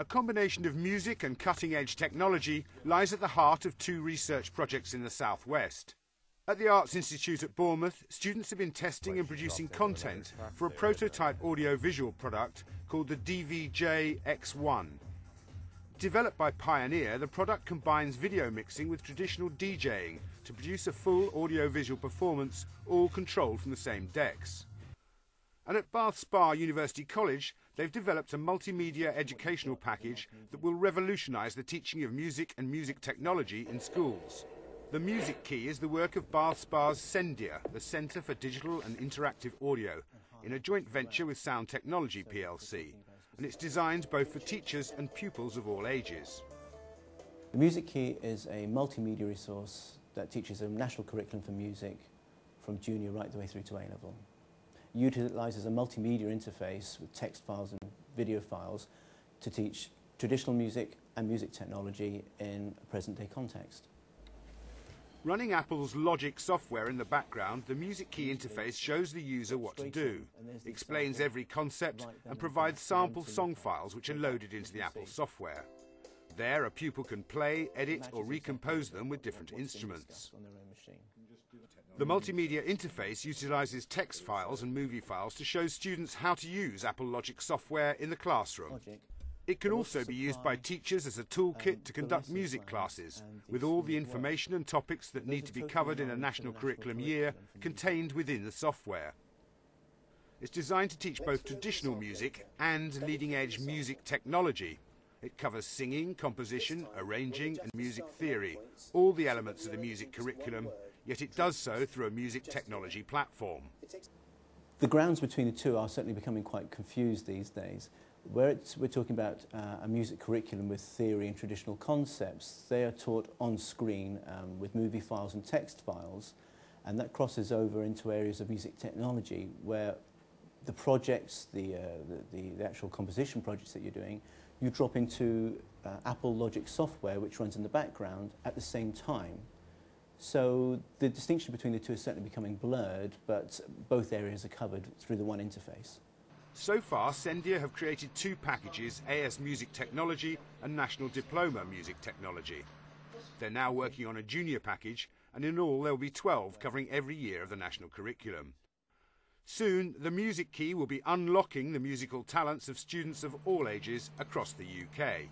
A combination of music and cutting-edge technology lies at the heart of two research projects in the southwest. At the Arts Institute at Bournemouth, students have been testing and producing content for a prototype audio-visual product called the DVJ X1. Developed by Pioneer, the product combines video mixing with traditional DJing to produce a full audio-visual performance, all controlled from the same decks. And at Bath Spa University College, they've developed a multimedia educational package that will revolutionise the teaching of music and music technology in schools. The Music Key is the work of Bath Spa's Cendia, the Centre for Digital and Interactive Audio, in a joint venture with Sound Technology plc, and it's designed both for teachers and pupils of all ages. The Music Key is a multimedia resource that teaches a national curriculum for music from junior right the way through to A-level. Utilises a multimedia interface with text files and video files to teach traditional music and music technology in a present-day context. Running Apple's Logic software in the background, the Music Key interface shows the user what to do, explains every concept and provides sample song files which are loaded into the Apple software. There, a pupil can play, edit or recompose them with different instruments. The multimedia interface utilizes text files and movie files to show students how to use Apple Logic software in the classroom. It can also be used by teachers as a toolkit to conduct music classes, with all the information and topics that need to be covered in a national curriculum year contained within the software. It's designed to teach both traditional music and leading edge music technology. It covers singing, composition, arranging, and music theory, all the elements of the music curriculum, yet it does so through a music technology platform. The grounds between the two are certainly becoming quite confused these days. Where we're talking about uh, a music curriculum with theory and traditional concepts, they are taught on screen um, with movie files and text files, and that crosses over into areas of music technology where the projects, the, uh, the, the, actual composition projects that you're doing, you drop into uh, Apple Logic software which runs in the background at the same time. So the distinction between the two is certainly becoming blurred, but both areas are covered through the one interface. So far, Cendia have created two packages, AS Music Technology and National Diploma Music Technology. They're now working on a junior package, and in all there will be 12 covering every year of the national curriculum. Soon, the Music Key will be unlocking the musical talents of students of all ages across the UK.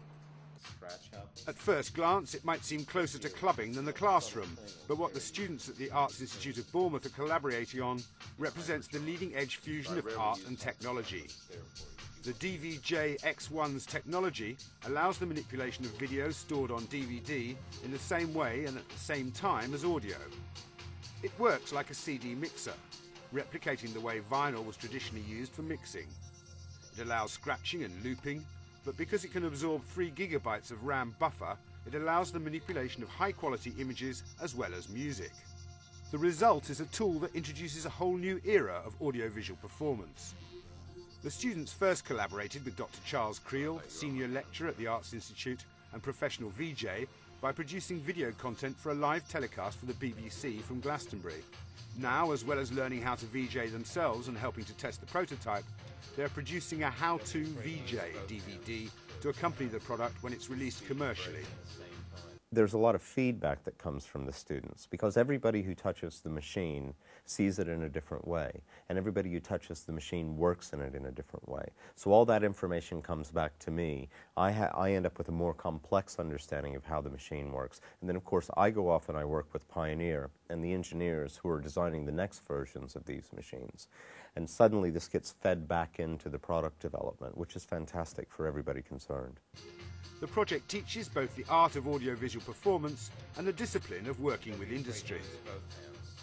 At first glance, it might seem closer to clubbing than the classroom, but what the students at the Arts Institute of Bournemouth are collaborating on represents the leading edge fusion of art and technology. The DVJ X1's technology allows the manipulation of video stored on DVD in the same way and at the same time as audio. It works like a CD mixer, replicating the way vinyl was traditionally used for mixing. It allows scratching and looping, but because it can absorb 3 gigabytes of RAM buffer, it allows the manipulation of high quality images as well as music. The result is a tool that introduces a whole new era of audiovisual performance. The students first collaborated with Dr. Charles Creel, Senior Lecturer at the Arts Institute and professional VJ, by producing video content for a live telecast for the BBC from Glastonbury. Now, as well as learning how to VJ themselves and helping to test the prototype, they're producing a how-to VJ DVD to accompany the product when it's released commercially. There's a lot of feedback that comes from the students because everybody who touches the machine sees it in a different way, and everybody who touches the machine works in it in a different way. So all that information comes back to me. I, I end up with a more complex understanding of how the machine works. And then, of course, I go off and I work with Pioneer and the engineers who are designing the next versions of these machines. And suddenly this gets fed back into the product development, which is fantastic for everybody concerned. The project teaches both the art of audiovisual performance and the discipline of working with industry.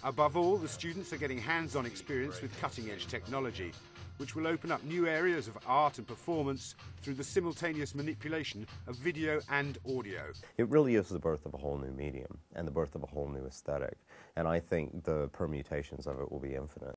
Above all, the students are getting hands-on experience with cutting-edge technology, which will open up new areas of art and performance through the simultaneous manipulation of video and audio. It really is the birth of a whole new medium and the birth of a whole new aesthetic. And I think the permutations of it will be infinite.